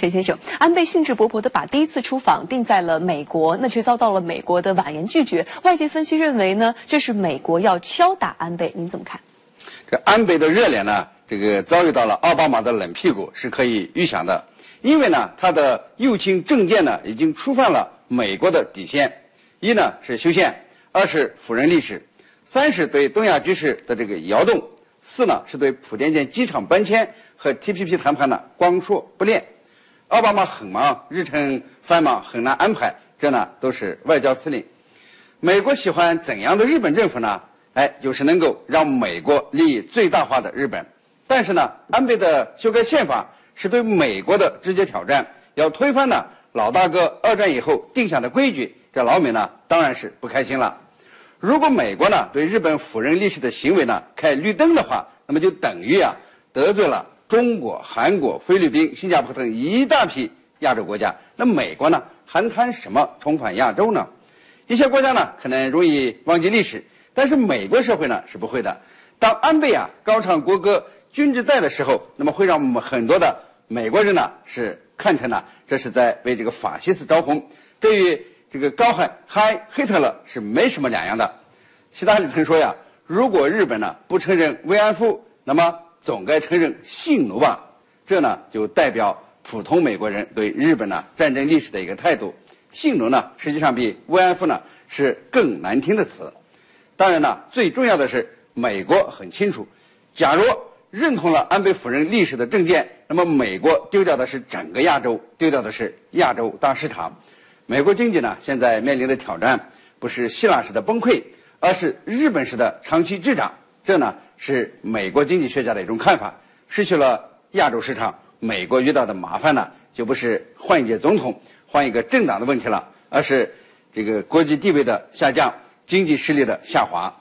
陈先生，安倍兴致勃勃地把第一次出访定在了美国，那却遭到了美国的婉言拒绝。外界分析认为呢，这是美国要敲打安倍，您怎么看？这安倍的热脸呢，这个遭遇到了奥巴马的冷屁股是可以预想的，因为呢，他的右倾政见呢已经触犯了美国的底线，一呢是修宪，二是否认历史，三是对东亚局势的这个摇动。四呢，是对莆田舰机场搬迁和 TPP 谈判呢光说不练。奥巴马很忙，日程繁忙，很难安排，这呢都是外交辞令。美国喜欢怎样的日本政府呢？哎，就是能够让美国利益最大化的日本。但是呢，安倍的修改宪法是对美国的直接挑战，要推翻呢老大哥二战以后定下的规矩，这老美呢当然是不开心了。如果美国呢对日本否认历史的行为呢开绿灯的话，那么就等于啊得罪了中国、韩国、菲律宾、新加坡等一大批亚洲国家。那美国呢还谈什么重返亚洲呢？一些国家呢可能容易忘记历史，但是美国社会呢是不会的。当安倍啊高唱国歌“君之代”的时候，那么会让我们很多的美国人呢是看成了这是在为这个法西斯招红。对于这个高喊“嗨，希特勒”是没什么两样的。希拉里曾说呀：“如果日本呢不承认慰安妇，那么总该承认性奴吧？”这呢就代表普通美国人对日本呢战争历史的一个态度。性奴呢实际上比慰安妇呢是更难听的词。当然呢，最重要的是美国很清楚，假如认同了安倍否认历史的政见，那么美国丢掉的是整个亚洲，丢掉的是亚洲大市场。美国经济呢，现在面临的挑战不是希腊式的崩溃，而是日本式的长期滞涨。这呢是美国经济学家的一种看法。失去了亚洲市场，美国遇到的麻烦呢，就不是换一届总统、换一个政党的问题了，而是这个国际地位的下降、经济实力的下滑。